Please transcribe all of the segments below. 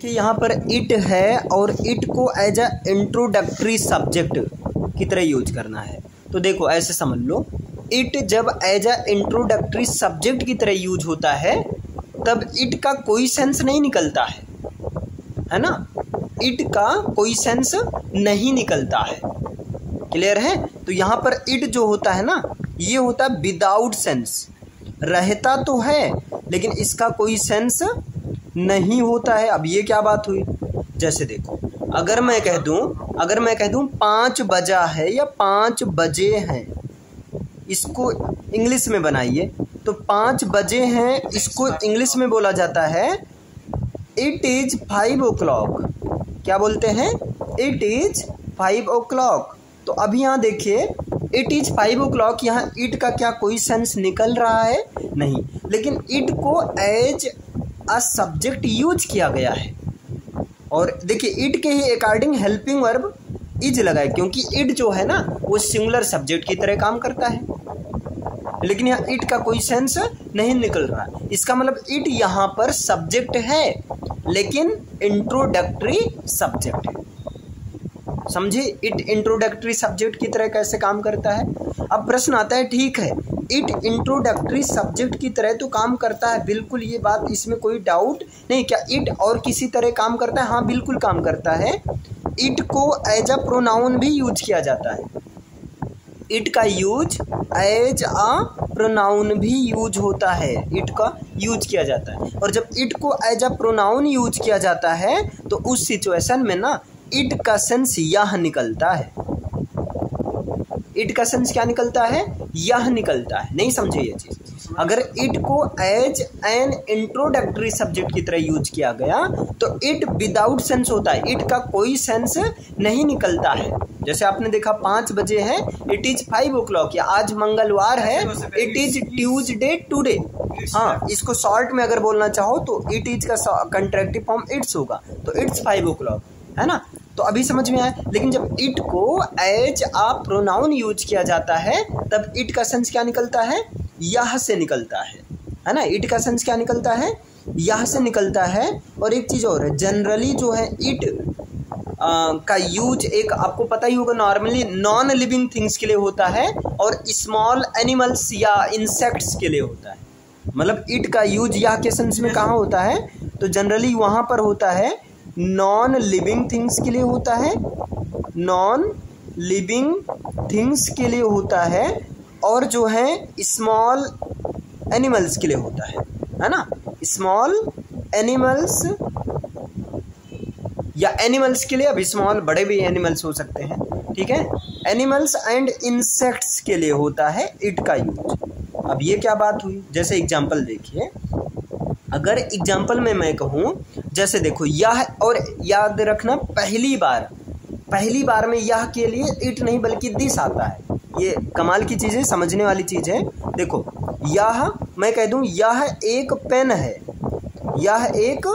कि यहाँ पर इट है और इट को एज अ इंट्रोडक्टरी सब्जेक्ट की तरह यूज़ करना है। तो देखो, ऐसे समझ लो। इट जब एज अ इंट्रोडक्टरी सब्जेक्ट की तरह यूज़ होता है, तब इट का कोई सेंस नहीं निकलता है। है ना? इट का कोई सेंस नहीं निकलता है। क्लियर है? तो यहाँ पर इट जो होता है ना, ये होता है विदाउट सेंस रहता तो है, लेकिन इसका कोई सेंस नहीं होता है। अब ये क्या बात हुई? जैसे देखो, अगर मैं कह दूँ, अगर मैं कह दूँ पाँच बजा है या पाँच बजे हैं, इसको इंग्लिश में बनाइए। तो पाँच बजे हैं, इसको इंग्लिश में बोला जाता है it is five o'clock क्या बोलते हैं? It is five o'clock तो अभी यहाँ देखिए it is five o'clock यहाँ इट का क्या कोई सेंस निकल रहा है? नहीं। लेकिन इट को एज अ सब्जेक्ट यूज़ किया गया है। और देखिए इट के ही अकॉर्डिंग हेल्पिंग वर्ब इज़ लगा है क्योंकि इट जो है ना, वो सिंगुलर सब्जेक्ट की तरह काम करता है। लेकिन यहाँ इट का कोई सेंस नहीं निकल रहा। इसका मतलब इट यहाँ पर सब्जेक्ट है, लेकिन इंट्रोडक्टरी सब्जेक्ट है। समझे इट इंट्रोडक्टरी सब्जेक्ट की तरह कैसे काम करता है? अब प्रश्न आता है, ठीक है इट इंट्रोडक्टरी सब्जेक्ट की तरह तो काम करता है। बिल्कुल ये बात इसमें कोई डाउट नहीं। क्या इट और किसी तरह काम करता है? हाँ बिल्कुल काम करता है। इट को एज अ प्रोनाउन भी यूज़ किया जाता है। इट का यूज़ एज अ प्रोनाउन भी यूज़ होता है। इट का यूज़ किया जाता है। और जब इट को एज अ प्रोनाउन यूज़ किया जाता है तो उस सिचुएशन में ना, इट का सेंस यह निकलता है। इट का सेंस क्या निकलता है? यह निकलता है। नहीं समझे ये चीज़। अगर इट को एज एन इंट्रोडक्टरी सब्जेक्ट की तरह यूज़ किया गया तो इट विदाउट सेंस होता है। इट का कोई सेंस नहीं निकलता है। जैसे आपने देखा, पाँच बजे है it is five o'clock या आज मंगलवार है इट इज़ ट्यूजडे टूडे हाँ इसको शॉर्ट में अगर बोलना चाहो तो इट इज़ का कंट्रेक्टिव फॉर्म इट्स होगा। तो इट्स फाइव ओ क्लॉक है ना? तो अभी समझ में आया? लेकिन जब इट को एज आ प्रोनाउन यूज़ किया जाता है तब इट का सेंस क्या निकलता है? यह से निकलता है। है ना? इट का सेंस क्या निकलता है? यह से निकलता है। और एक चीज़ और है जनरली जो है इट आ, का यूज़ एक आपको पता ही होगा नॉर्मली नॉन लिविंग थिंग्स के लिए होता है और स्मॉल एनिमल्स या इंसेक्ट्स के लिए होता है। मतलब इट का यूज़ यह के सेंस में कहाँ होता है? तो जनरली वहाँ पर होता है। नॉन लिविंग थिंग्स के लिए होता है नॉन लिविंग थिंग्स के लिए होता है, और जो है स्मॉल एनिमल्स के लिए होता है है ना? स्मॉल एनिमल्स या एनिमल्स के लिए अब स्मॉल बड़े भी एनिमल्स हो सकते हैं, ठीक है? एनिमल्स एंड इंसेक्ट्स के लिए होता है इट का यूज़ अब ये क्या बात हुई? जैसे एग्जांपल देखिए अगर एग्ज़ाम्पल में मैं कहूँ, जैसे देखो, यह और याद रखना पहली बार। पहली बार में यह के लिए इट नहीं, बल्कि दिस आता है। ये कमाल की चीज़ है समझने वाली चीज़ है। देखो, यह, मैं कह दूँ, यह एक पेन है। यह एक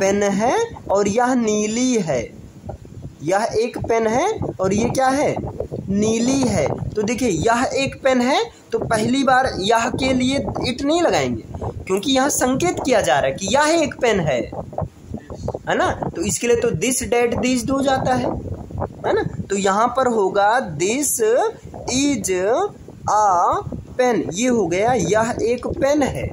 पेन है और यह नीली है। यह एक पेन है और ये क्या है? नीली है। तो देखिए, यह एक पेन है तो पहली बार यह के लिए इट नहीं लगाएँगे। क्योंकि यहाँ संकेत किया जा रहा है कि यह एक पेन है। है ना? तो इसके लिए तो दिस डेट दिस दो जाता है। है ना? तो यहाँ पर होगा दिस इज़ आ पेन ये हो गया यह एक पेन है।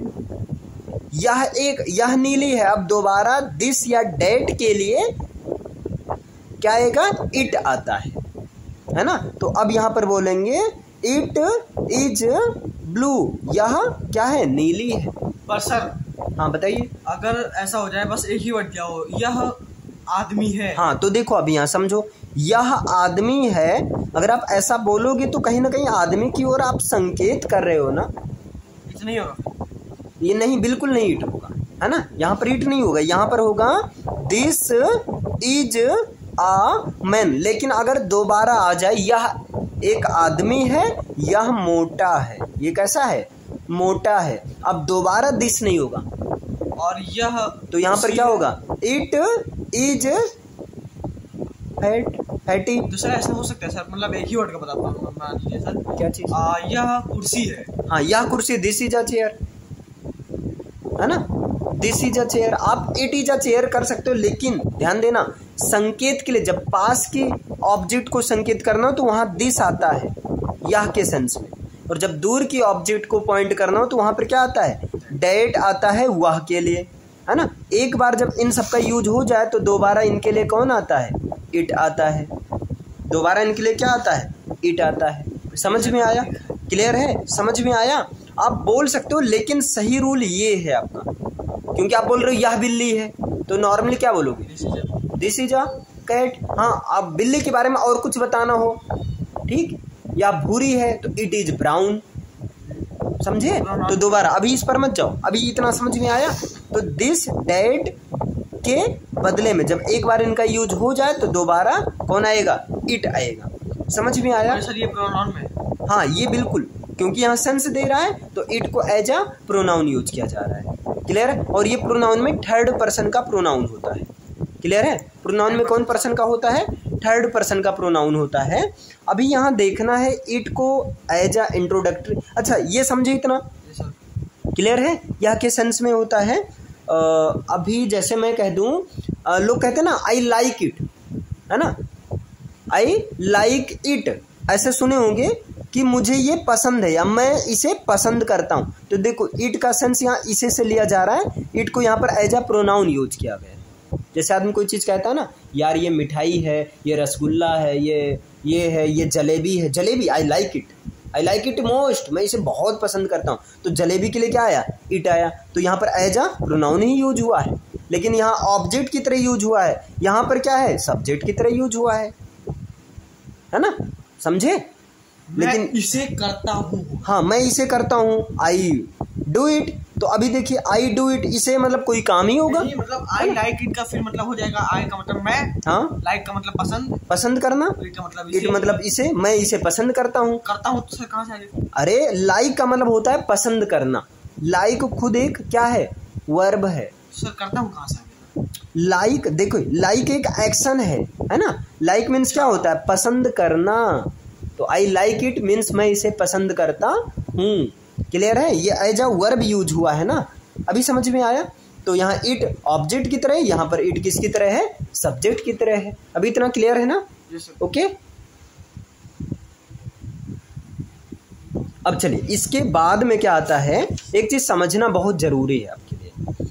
यह एक, यह नीली है। अब दोबारा दिस या डेट के लिए क्या आएगा? इट आता है। है ना? तो अब यहाँ पर बोलेंगे इट इज़ ब्लू यह क्या है? नीली है। पर सर हाँ बताइए। अगर ऐसा हो जाए बस एक ही वर्ड क्या हो? यह आदमी है। हाँ तो देखो अभी यहाँ समझो यह आदमी है अगर आप ऐसा बोलोगे तो कहीं ना कहीं आदमी की ओर आप संकेत कर रहे हो ना। इट नहीं होगा। ये नहीं बिल्कुल नहीं इट होगा है ना? यहाँ पर इट नहीं होगा यहाँ पर होगा दिस इज़ आ मैन लेकिन अगर दोबारा आ जाए यह एक आदमी है यह मोटा है ये कैसा है? मोटा है। अब दोबारा दिस नहीं होगा। और यह तो यहाँ पर क्या होगा? इट इज़ फैट फैटी दूसरा ऐसा हो सकता है सर। मतलब एक ही वर्ड का बताता हूँ सर। क्या चीज़? आ, यह कुर्सी है। हाँ यह कुर्सी दिस इज़ अ चेयर है ना? दिस इज़ अ चेयर आप इट इज़ अ चेयर कर सकते हो लेकिन ध्यान देना संकेत के लिए जब पास के ऑब्जेक्ट को संकेत करना हो तो वहाँ दिस आता है यह के सेंस में। और जब दूर की ऑब्जेक्ट को पॉइंट करना हो तो वहाँ पर क्या आता है? डेट आता है वह के लिए है ना? एक बार जब इन सबका यूज़ हो जाए तो दोबारा इनके लिए कौन आता है? इट आता है। दोबारा इनके लिए क्या आता है? इट आता है। समझ में आया? क्लियर है? समझ में आया? आप बोल सकते हो लेकिन सही रूल ये है आपका। क्योंकि आप बोल रहे हो यह बिल्ली है। तो नॉर्मली क्या बोलोगे? दिस इज़ अ कैट हाँ आप बिल्ली के बारे में और कुछ बताना हो। ठीक? या भूरी है तो इट इज़ ब्राउन समझे? तो दोबारा अभी इस पर मत जाओ। अभी इतना समझ में आया? तो दिस डेट के बदले में जब एक बार इनका यूज़ हो जाए तो दोबारा कौन आएगा? इट आएगा। समझ में आया? सर ये प्रोनाउन में। हाँ ये बिल्कुल। क्योंकि यहाँ सेंस दे रहा है तो इट को एज अ प्रोनाउन यूज़ किया जा रहा है। क्लियर है? और ये प्रोनाउन में थर्ड पर्सन का प्रोनाउन होता है। क्लियर है? प्रोनाउन में कौन पर्सन का होता है? थर्ड पर्सन का प्रोनाउन होता है। अभी यहाँ देखना है इट को एज अ इंट्रोडक्टरी अच्छा ये समझे इतना? क्लियर है? यह के सेंस में होता है। अ, अभी जैसे मैं कह दूँ लोग कहते हैं ना आई लाइक इट है ना? आई लाइक इट ऐसे सुने होंगे कि मुझे ये पसंद है या मैं इसे पसंद करता हूँ। तो देखो इट का सेंस यहाँ इसे से लिया जा रहा है। इट को यहाँ पर एज अ प्रोनाउन यूज़ किया गया है। जैसे आदमी कोई चीज़ कहता है ना यार ये मिठाई है ये रसगुल्ला है ये ये है ये जलेबी है। Jalebi I like it I like it most मैं इसे बहुत पसंद करता हूँ। तो जलेबी के लिए क्या आया? इट आया। तो यहाँ पर एज प्रोनाउन ही यूज़ हुआ है। लेकिन यहाँ ऑब्जेक्ट की तरह यूज़ हुआ है। यहाँ पर क्या है? सब्जेक्ट की तरह यूज़ हुआ है। है ना? समझे? लेकिन इसे करता हूँ। हाँ मैं इसे करता हूँ। आई डू इट तो अभी देखिए आई डू इट इसे मतलब कोई काम ही होगा? नहीं मतलब आई लाइक इट का फिर मतलब हो जाएगा आई का मतलब मैं हाँ? लाइक का मतलब पसंद। पसंद करना? इट का मतलब इट इसे। मतलब इसे मैं इसे पसंद करता हूँ। करता हूँ तो सर कहाँ से अरे लाइक का मतलब होता है पसंद करना। लाइक खुद एक क्या है? वर्ब है। सर करता हूँ कहाँ से लाइक देखो लाइक like एक एक्शन है है ना? लाइक like मीन्स क्या होता है? पसंद करना। तो आई लाइक इट मीन्स मैं इसे पसंद करता हूँ। क्लियर है? ये एज अ वर्ब यूज़ हुआ है ना? अभी समझ में आया? तो यहाँ इट ऑब्जेक्ट की तरह है यहाँ पर इट किसकी तरह है? सब्जेक्ट की तरह है। अभी इतना क्लियर है ना? ओके अब चलिए इसके बाद में क्या आता है? एक चीज़ समझना बहुत ज़रूरी है आपके लिए।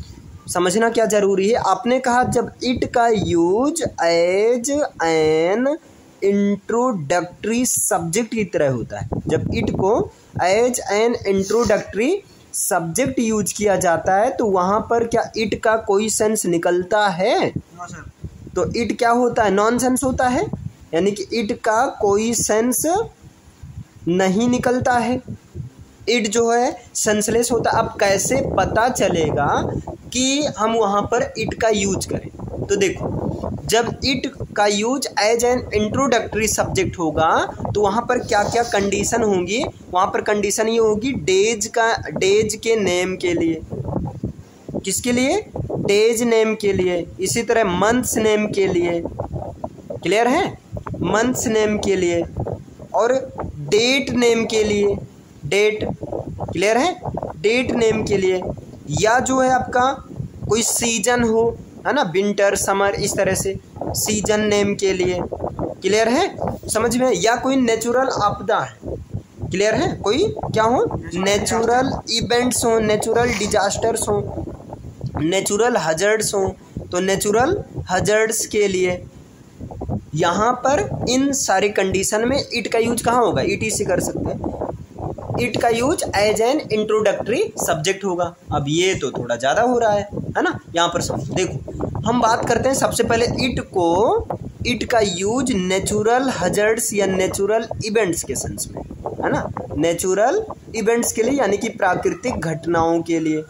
समझना क्या ज़रूरी है? आपने कहा जब इट का use as an introductory subject की तरह होता है। जब इट को as an introductory subject use किया जाता है तो वहाँ पर क्या इट का कोई सेंस निकलता है? हाँ सर तो इट क्या होता है? नॉन सेंस होता है। यानी कि इट का कोई सेंस नहीं निकलता है। इट जो है सेंसलेस होता है। अब कैसे पता चलेगा कि हम वहाँ पर इट का यूज़ करें? तो देखो जब इट का use as an introductory subject होगा तो वहाँ पर क्या क्या कंडीशन होंगी? वहाँ पर कंडीशन ये होगी डेज़ का डेज़ के नेम के लिए। किसके लिए? डेज़ नेम के लिए। इसी तरह मंथ्स नेम के लिए। क्लियर है? मंथ्स नेम के लिए। और डेट नेम के लिए। डेट क्लियर है? डेट नेम के लिए। या जो है आपका, कोई सीज़न हो है ना? विंटर समर इस तरह से सीज़न नेम के लिए। क्लियर है? समझ में? या कोई नेचुरल आपदा है? क्लियर है? कोई? क्या हो? नेचुरल इवेंट्स हो नेचुरल डिजास्टर्स हो नेचुरल हजर्ड्स हो तो नेचुरल हजर्ड्स के लिए यहाँ पर इन सारी कंडीशन में इट का यूज़ कहाँ होगा? इट से कर सकते हैं। इट का use as an introductory subject होगा। अब ये तो थोड़ा ज़्यादा हो रहा है है ना? यहाँ पर समझो, देखो। हम बात करते हैं सबसे पहले इट को। इट का यूज़ नेचुरल हजर्ड्स या नेचुरल इवेंट्स के सेंस में, है ना? नेचुरल इवेंट्स के लिए, यानी कि प्राकृतिक घटनाओं के लिए।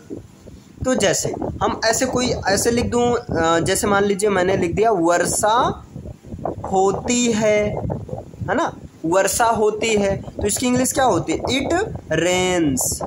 तो जैसे, हम ऐसे कोई, ऐसे लिख दूँ जैसे मान लीजिए मैंने लिख दिया, वर्षा होती है है ना? वर्षा होती है तो इसकी इंग्लिश क्या होती है? इट रेन्स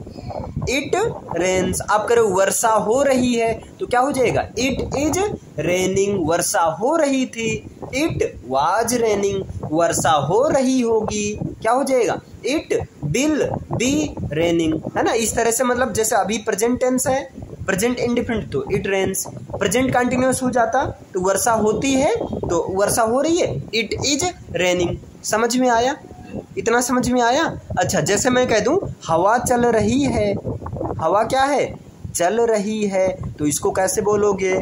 इट रेन्स आप करो, वर्षा हो रही है तो क्या हो जाएगा? इट इज़ रेनिंग वर्षा हो रही थी। इट वाज रेनिंग वर्षा हो रही होगी। क्या हो जाएगा? इट बिल बी रेनिंग है ना? इस तरह से मतलब जैसे अभी प्रेजेंट टेंस है प्रेजेंट इंडिफरेंट तो इट रेन्स प्रेजेंट कंटिन्यूस हो जाता तो वर्षा होती है तो वर्षा हो रही है। इट इज़ रेनिंग समझ में आया? इतना समझ में आया? अच्छा जैसे मैं कह दूँ, हवा चल रही है हवा क्या है? चल रही है। तो इसको कैसे बोलोगे?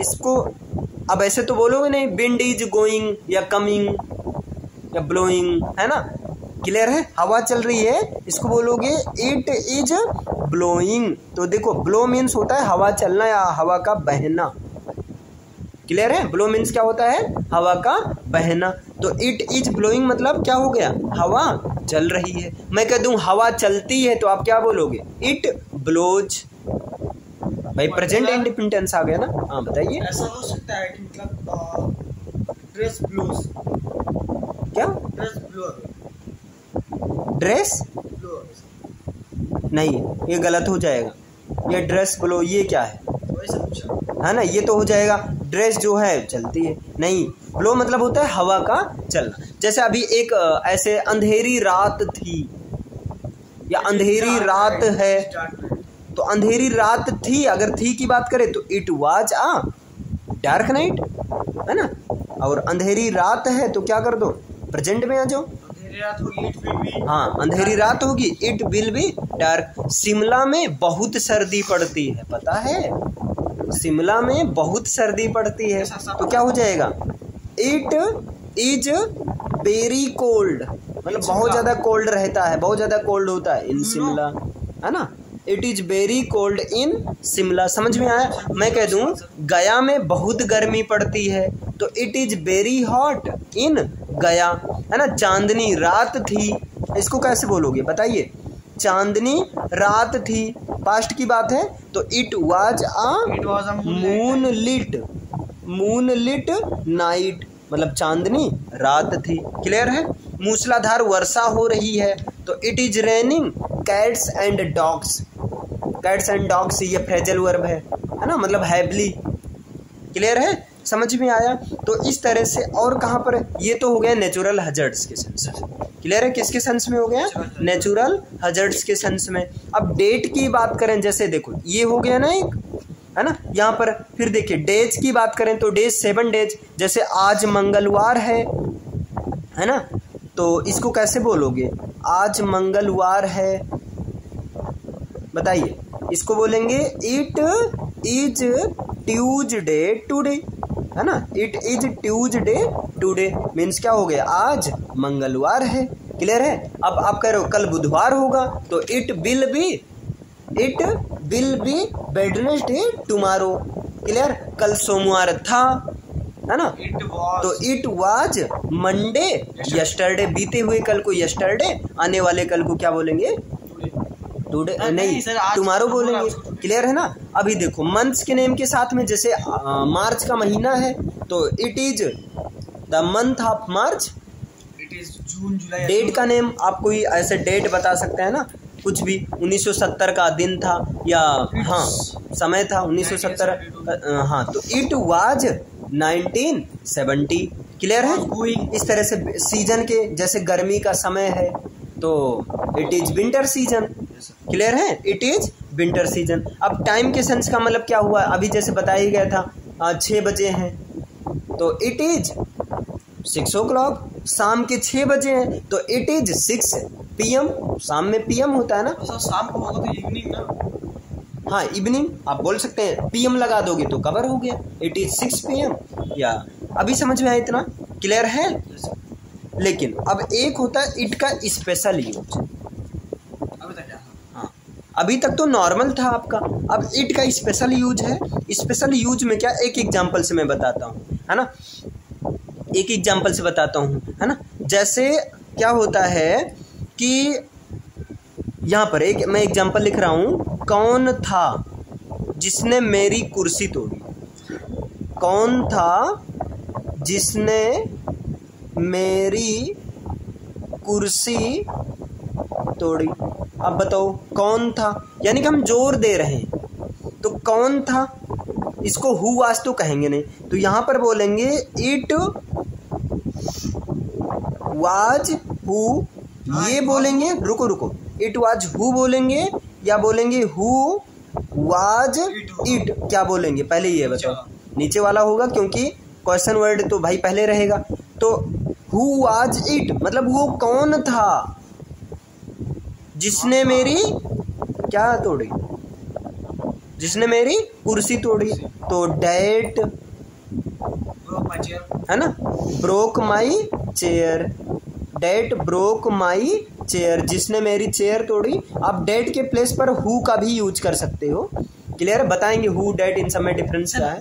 इसको, अब ऐसे तो बोलोगे नहीं विंड इज़ गोइंग या कमिंग या ब्लोइंग है ना? क्लियर है? हवा चल रही है, इसको बोलोगे इट इज़ ब्लोइंग तो देखो ब्लो मीन्स होता है हवा चलना या हवा का बहना। क्लियर है? ब्लो मीन्स क्या होता है? हवा का बहना। तो इट इज़ ब्लोइंग मतलब क्या हो गया? हवा चल रही है। मैं कह दूँ, हवा चलती है तो आप क्या बोलोगे? It blows. भाई प्रेजेंट मतलब- इंडिपेंडेंस आ गया ना? हाँ बताइए। ऐसा हो सकता है कि मतलब ड्रेस ब्लूज क्या? ड्रेस ब्लू ड्रेस ब्लू नहीं ये गलत हो जाएगा। ये ड्रेस बोलो ये क्या है? है ना ये तो हो जाएगा। ड्रेस जो है चलती है। नहीं ब्लो मतलब होता है हवा का चलना। जैसे अभी एक ऐसे अंधेरी रात थी। या अंधेरी रात है। तो अंधेरी रात थी अगर थी की बात करें तो it was a dark night है ना? और अंधेरी रात है तो क्या कर दो? प्रेजेंट में आ जाओ। हाँ अंधेरी रात होगी it will be dark Shimla में बहुत सर्दी पड़ती है पता है? शिमला में बहुत सर्दी पड़ती है तो क्या हो जाएगा? इट इज़ वेरी कोल्ड मतलब बहुत ज़्यादा कोल्ड रहता है बहुत ज़्यादा कोल्ड होता है इन शिमला है ना? It is very cold in Shimla समझ में आया? मैं कह दूँ गया में बहुत गर्मी पड़ती है तो it is very hot in Gaya. है ना? चांदनी रात थी। इसको कैसे बोलोगे? बताइए। चांदनी रात थी। पास्ट की बात है तो it was a moonlit moonlit night मतलब चांदनी रात थी। क्लियर है? मूसलाधार वर्षा हो रही है तो it is raining cats and dogs cats and dogs ये फ्रेजल वर्ब है। है ना? मतलब हैवली क्लियर है? समझ में आया? तो इस तरह से और कहाँ पर ये तो हो गया नेचुरल हजर्ड्स के सेंस क्लियर है? किसके सेंस में हो गया? नेचुरल हजर्ड्स के सेंस में। अब डेट की बात करें, जैसे देखो, ये हो गया ना एक, है ना? यहाँ पर फिर देखिए डेज़ की बात करें तो डेज़ सेवन डेज़ जैसे आज मंगलवार है है ना? तो इसको कैसे बोलोगे? आज मंगलवार है, बताइए। इसको बोलेंगे इट इज़ ट्यूजडे टुडे है ना? It is Tuesday today means क्या हो गया? आज मंगलवार है। क्लियर है? अब आप कह रहे हो कल बुधवार होगा तो it will be it will be Wednesday tomorrow clear कल सोमवार था है ना? तो इट वाज मंडे यस्टरडे बीते हुए कल को यस्टरडे आने वाले कल को क्या बोलेंगे? टुडे नहीं, सर, टुमारो बोलेंगे। क्लियर है ना? अभी देखो मंथ्स के नेम के साथ में जैसे मार्च का महीना है तो it is the month of March it is June July date का नेम आप कोई ऐसे डेट बता सकते हैं ना? कुछ भी 1970 का दिन था या हाँ समय था 1970 अ, हाँ तो इट वाज 1970 क्लियर है? Going. इस तरह से सीज़न के जैसे गर्मी का समय है तो it is winter season clear है? इट इज़ विंटर सीज़न अब टाइम के सेंस का मतलब क्या हुआ? अभी जैसे बताया गया था छः बजे हैं। तो it is six o'clock शाम के छः बजे हैं। तो it is six P M शाम में पी एम होता है ना? सर शाम को होगा तो इवनिंग ना? हाँ इवनिंग आप बोल सकते हैं। पीएम लगा दोगे तो कवर हो गया। इट इज़ सिक्स पी या अभी समझ में आया इतना? क्लियर है? लेकिन अब एक होता है इट का स्पेशल यूज़ अभी तक तो नॉर्मल था आपका। अब इट का स्पेशल यूज़ है। स्पेशल यूज़ में क्या, एक एग्जांपल से मैं बताता हूँ, है ना? एक एग्जांपल से बताता हूँ, है ना? जैसे क्या होता है कि यहाँ पर एक, मैं एग्जांपल लिख रहा हूँ, कौन था जिसने मेरी कुर्सी तोड़ी? कौन था जिसने मेरी कुर्सी तोड़ी? अब बताओ कौन था? यानी कि हम ज़ोर दे रहे हैं। तो कौन था? इसको हु वाज तो कहेंगे नहीं। तो यहाँ पर बोलेंगे इट वाज हु ये बोलेंगे रुको रुको। इट वाज हु बोलेंगे? या बोलेंगे हु वाज इट क्या बोलेंगे? पहले ये बताओ। अच्छा। नीचे वाला होगा क्योंकि क्वेश्चन वर्ड तो भाई पहले रहेगा। तो हु वाज इट मतलब वो कौन था? जिसने मेरी क्या तोड़ी? जिसने मेरी कुर्सी तोड़ी तो डेट है ना? Broke my chair. That broke my chair. जिसने मेरी चेयर तोड़ी आप डेट के प्लेस पर हु का भी यूज़ कर सकते हो। क्लियर है बताएँगे हु डेट इन सब में डिफरेंस क्या है?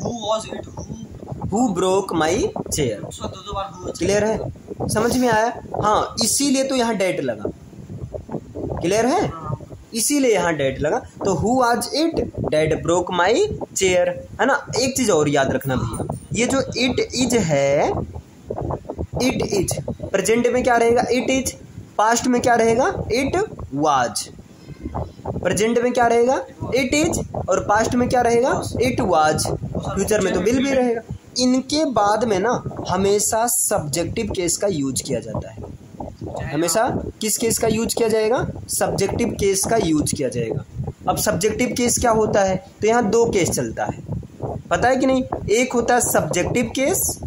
हु ब्रोक माई चेयर दो दो बार क्लियर है? समझ में आया? हाँ इसीलिए तो यहाँ डेट लगा। क्लियर है। इसीलिए यहाँ डेट लगा। तो हु आज it that broke my chair है ना? एक चीज़ और याद रखना भैया। ये जो इट इज़ है इट इज़ प्रेजेंट में क्या रहेगा? इट इज़ पास्ट में क्या रहेगा? इट वाज प्रेजेंट में क्या रहेगा? इट इज़ और पास्ट में क्या रहेगा? इट वाज फ्यूचर में तो बिल भी रहेगा। इनके बाद में ना, हमेशा सब्जेक्टिव केस का यूज़ किया जाता है। हमेशा किस केस का यूज़ किया जाएगा? सब्जेक्टिव केस का यूज़ किया जाएगा। अब सब्जेक्टिव केस क्या होता है? तो यहाँ दो केस चलता है। पता है कि नहीं? एक होता है सब्जेक्टिव केस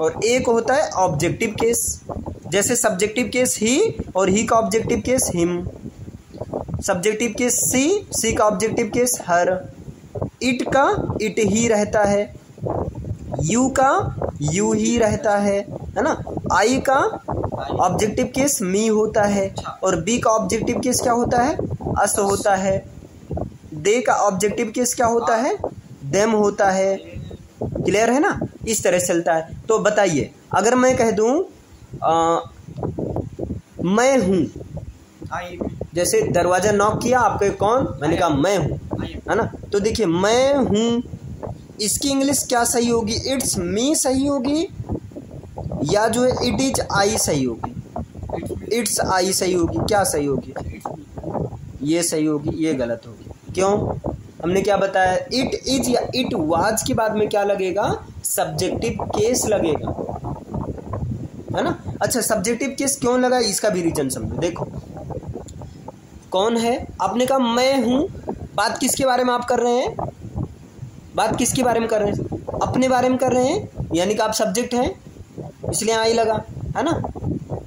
और एक होता है ऑब्जेक्टिव केस। जैसे सब्जेक्टिव केस ही और ही का objective case him. Subjective case she she का ऑब्जेक्टिव केस हर। इट का इट ही रहता है। यू का यू ही रहता है है ना? आई का ऑब्जेक्टिव केस मी होता है और बी का ऑब्जेक्टिव केस क्या होता है? अस होता है। दे का ऑब्जेक्टिव केस क्या होता है? देम होता है। क्लियर है ना? इस तरह चलता है। तो बताइए अगर मैं कह दूँ आ, मैं हूँ। जैसे दरवाज़ा नॉक किया आपके कौन? मैंने कहा मैं हूँ। है ना? तो देखिए मैं हूँ। इसकी इंग्लिश क्या सही होगी? इट्स मी सही होगी। या जो है इट इज़ आई सही होगी। इट्स आई सही होगी, क्या सही होगी? ये सही होगी, ये गलत होगी। क्यों? हमने क्या बताया? इट इज़ या इट वाज के बाद में क्या लगेगा? सब्जेक्टिव केस लगेगा। है ना? अच्छा सब्जेक्टिव केस क्यों लगा? इसका भी रीजन समझो। देखो, कौन है? आपने कहा, मैं हूँ। बात किसके बारे में आप कर रहे हैं? बात किसके बारे में कर रहे हैं? अपने बारे में कर रहे हैं? यानी कि आप सब्जेक्ट हैं? इसलिए आई लगा है ना?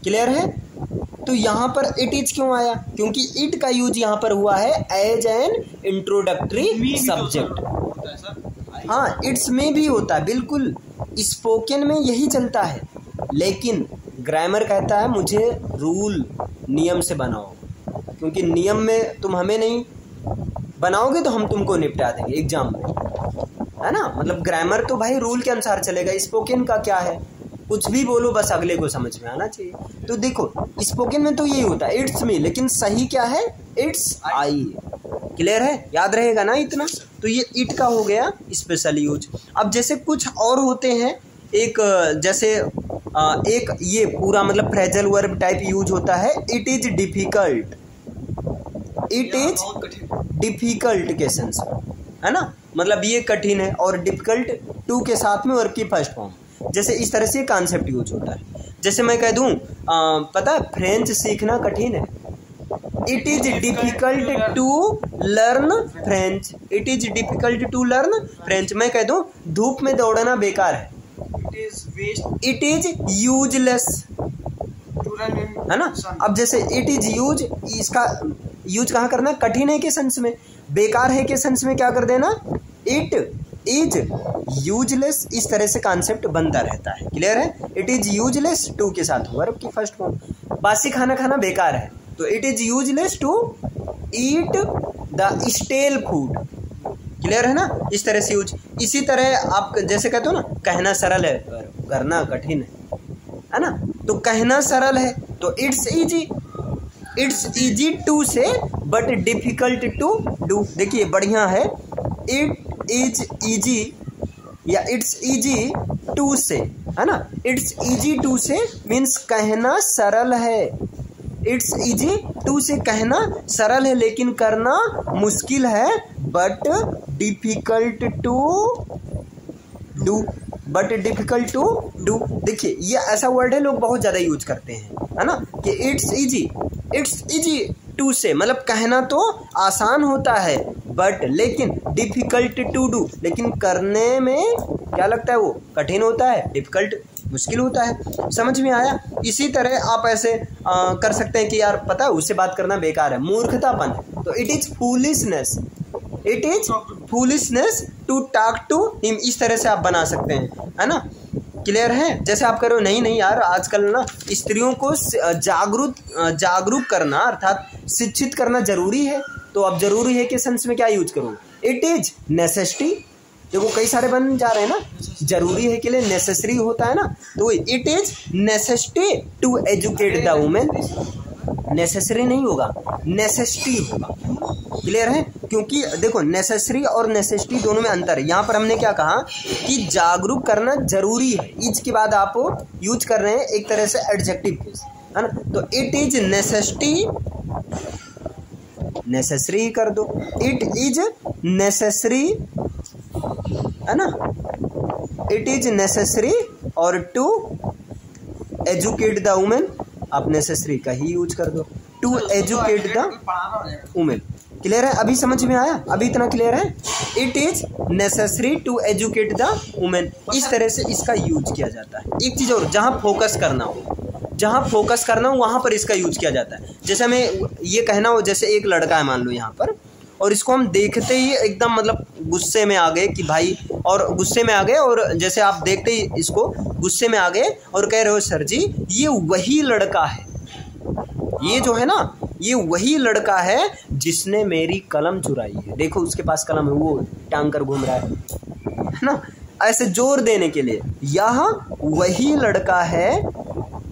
क्लियर है? तो यहाँ पर इट इज़ क्यों आया? क्योंकि इट का यूज़ यहाँ पर हुआ है एज एन इंट्रोडक्टरी सब्जेक्ट है हाँ इट्स में भी होता है बिल्कुल। स्पोकन में यही चलता है। लेकिन ग्रामर कहता है मुझे रूल नियम से बनाओ। क्योंकि नियम में तुम हमें नहीं बनाओगे तो हम तुमको निपटा देंगे एग्ज़ाम में है ना? मतलब ग्रामर तो भाई रूल के अनुसार चलेगा। स्पोकन का क्या है? कुछ भी बोलो बस अगले को समझ में आना चाहिए। तो देखो स्पोकन में तो यही होता है इट्स मी लेकिन सही क्या है? It's I. क्लियर है? याद रहेगा ना इतना? तो ये इट का हो गया स्पेशल यूज़ अब जैसे कुछ और होते हैं एक जैसे एक ये पूरा मतलब फ्रेजल वर्ब टाइप यूज़ होता है it is difficult it is difficult के सेंस है ना? मतलब ये कठिन है और डिफ़िकल्ट टू के साथ में वर्ब की फ़र्स्ट फॉर्म जैसे इस तरह से कॉन्सेप्ट यूज़ होता है। जैसे मैं कह दूँ पता है फ्रेंच सीखना कठिन है। It is difficult to learn French it is difficult to learn French मैं कह दूँ धूप में दौड़ना बेकार है। इट इज़ यूजलेस है ना? अब जैसे इट इज़ यूज़ इसका यूज़ कहाँ करना कठिन है के सेंस में। बेकार है के सेंस में क्या कर देना? इट इज़ यूजलेस इस तरह से कॉन्सेप्ट बनता रहता है। क्लियर है? इट इज़ यूजलेस टू के साथ वर्ब की फ़र्स्ट फॉर्म बासी खाना खाना बेकार है। तो it is useless to eat the stale food clear है ना? इस तरह से यूज़ इसी तरह आप जैसे कहते हो ना, कहना सरल है, पर करना कठिन है। है ना? तो कहना सरल है। तो it's easy it's easy to say but difficult to do देखिए, बढ़िया है। इट इज़ इजी या इट्स इजी टू से है ना? It's easy to say means कहना सरल है। इट्स इजी टू से कहना सरल है, लेकिन करना मुश्किल है but difficult to do but difficult to do देखिए, ये ऐसा वर्ड है, लोग बहुत ज़्यादा यूज़ करते हैं, है ना? कि it's easy it's easy to say मतलब कहना तो आसान होता है बट लेकिन डिफ़िकल्ट टू डू लेकिन करने में क्या लगता है वो? कठिन होता है डिफ़िकल्ट मुश्किल होता है। समझ में आया? इसी तरह आप ऐसे आ, कर सकते हैं कि यार पता है उससे बात करना बेकार है मूर्खतापन। तो it is foolishness it is foolishness to talk to him इस तरह से आप बना सकते हैं है ना? क्लियर है? जैसे आप करो नहीं नहीं यार आजकल ना स्त्रियों को जागरूक जागरूक करना अर्थात शिक्षित करना ज़रूरी है। तो अब ज़रूरी है कि सेंस में क्या यूज़ करूँ? इट इज़ नेसेसिटी देखो, कई सारे बन जा रहे हैं ना। ज़रूरी है के लिए नेसेसरी होता है ना। तो it is necessity to educate the women necessary नहीं होगा। नेसेसिटी होगा। क्लियर है? क्योंकि, देखो नेसेसरी और नेसेसिटी दोनों में अंतर है। यहाँ पर हमने क्या कहा? कि जागरूक करना ज़रूरी है। इज़ के बाद आप यूज़ कर रहे हैं एक तरह से एडजेक्टिव है ना? तो इट इज़ नेसेसिटी नेसेसरी कर दो। इट इज़ नेसेसरी है ना? इट इज़ नेसेसरी और टू एजुकेट द वुमेन आप नेसेसरी का ही यूज़ कर दो। To educate the women clear है। अभी समझ में आया? अभी इतना क्लियर है? It is necessary to educate the women इस तरह से इसका यूज़ किया जाता है। एक चीज़ और जहाँ फोकस करना हो। जहाँ फोकस करना हो, वहाँ पर इसका यूज़ किया जाता है। जैसे हमें ये कहना हो, जैसे एक लड़का है, मान लो यहाँ पर, और इसको हम देखते ही एकदम मतलब गुस्से में आ गए कि भाई, और गुस्से में आ गए, और जैसे आप देखते ही इसको गुस्से में आ गए और कह रहे हो, सर जी, ये वही लड़का है। ये जो है ना, ये वही लड़का है जिसने मेरी कलम चुराई है। देखो, उसके पास कलम है, वो टांग कर घूम रहा है है ना? ऐसे ज़ोर देने के लिए। यह वही लड़का है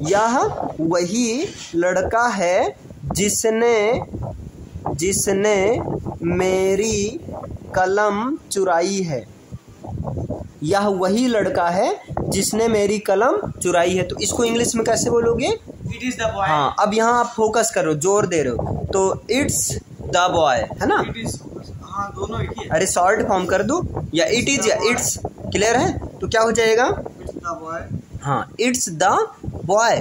यह वही लड़का है जिसने जिसने मेरी कलम चुराई है। यह वही लड़का है जिसने मेरी कलम चुराई है। तो इसको इंग्लिश में कैसे बोलोगे? इट इज़ द बॉय हाँ अब यहाँ आप फोकस करो ज़ोर दे रहे हो। तो इट्स द बॉय है ना? हाँ दोनों है अरे शॉर्ट फॉर्म कर दो। या इट इज़ या इट्स क्लियर है? तो क्या हो जाएगा? इट्स द बॉय हाँ it's the boy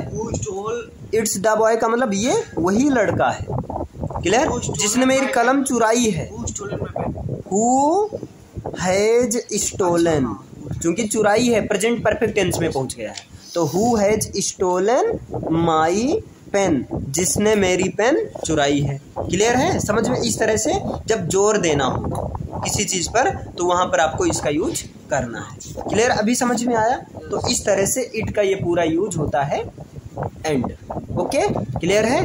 it's the boy का मतलब ये वही लड़का है। क्लियर जिसने मेरी कलम चुराई है। हु हैज़ स्टोलन चूँकि चुराई है प्रेजेंट परफेक्ट टेंस में पहुँच गया है। तो who has stolen my pen जिसने मेरी पेन चुराई है। क्लियर है? समझ में इस तरह से जब ज़ोर देना हो किसी चीज़ पर तो वहाँ पर आपको इसका यूज़ करना है। क्लियर अभी समझ में आया? तो इस तरह से इट का ये पूरा यूज़ होता है एंड ओके क्लियर है?